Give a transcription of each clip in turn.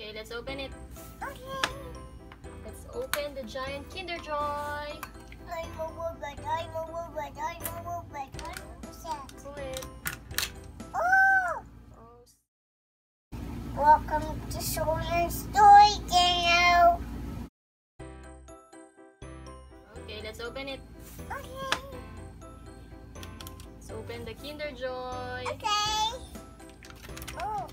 Okay, let's open it. Okay. Let's open the giant Kinder Joy. I'm a woman. I'm a woman. I'm a woman. I'm a set. Pull it. Oh! Oh, Welcome to Solenn's Toy Channel. Okay, let's open it. Okay. Let's open the Kinder Joy. Okay. Oh,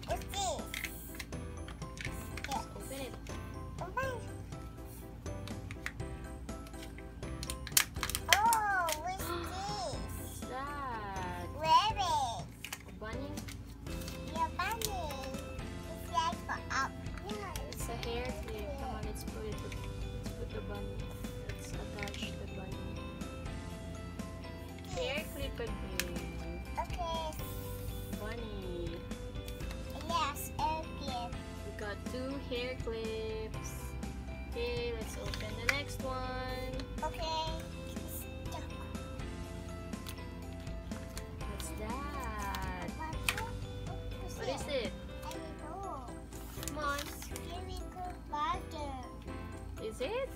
two hair clips. Okay, let's open the next one. Okay. What's that? What is it? Come on. Is it?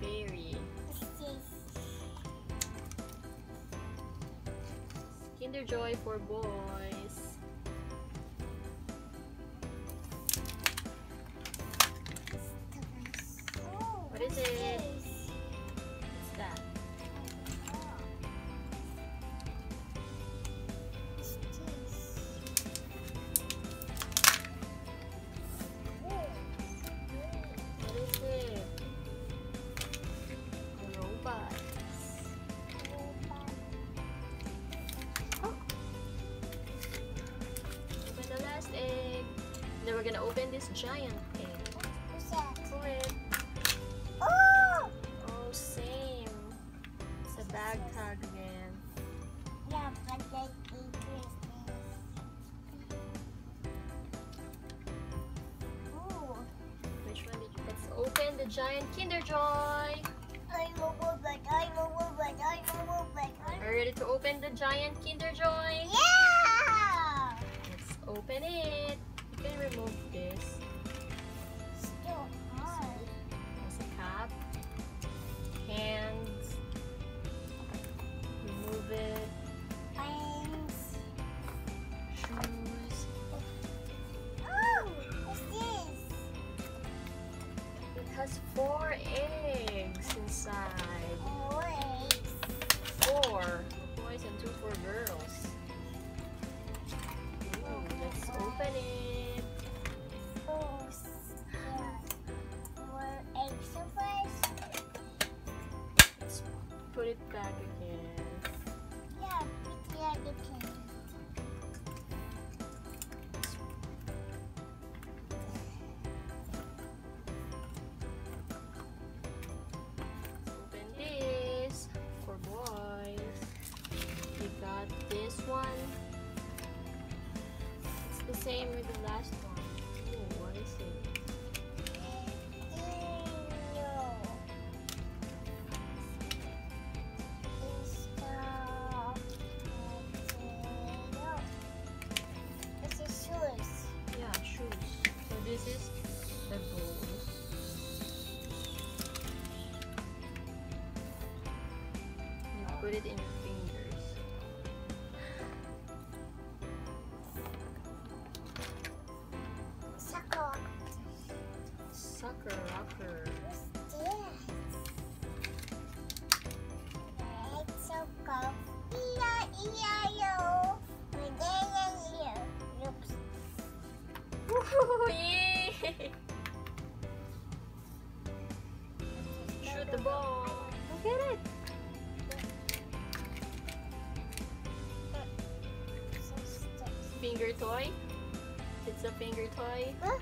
Yes. This. Kinder Joy for boys. Last egg. Then we're gonna open this giant egg. That? Bag again. Yeah, but like a Christmas. Which one did you? Let's open the giant Kinder Joy. I'm a woman, I'm a woman, I'm a woman. I'm... Are you ready to open the giant Kinder Joy? Yeah! Let's open it. You can remove this. Still hard. There's a cap. Hands. Has four eggs inside. Oh, wait. Four boys and two for girls. Ooh, let's open it. Yeah. More eggs first? Let's put it back again. Yeah, put the other can. Got this one. It's the same with the last one. Ooh, what is it? No. It's the potato. This Rocker. What's this? It's so cool. E-I-E-I-O. Banana Oops. Woohoo! Yay! Shoot the ball. Look at it. Finger toy. It's a finger toy. Huh?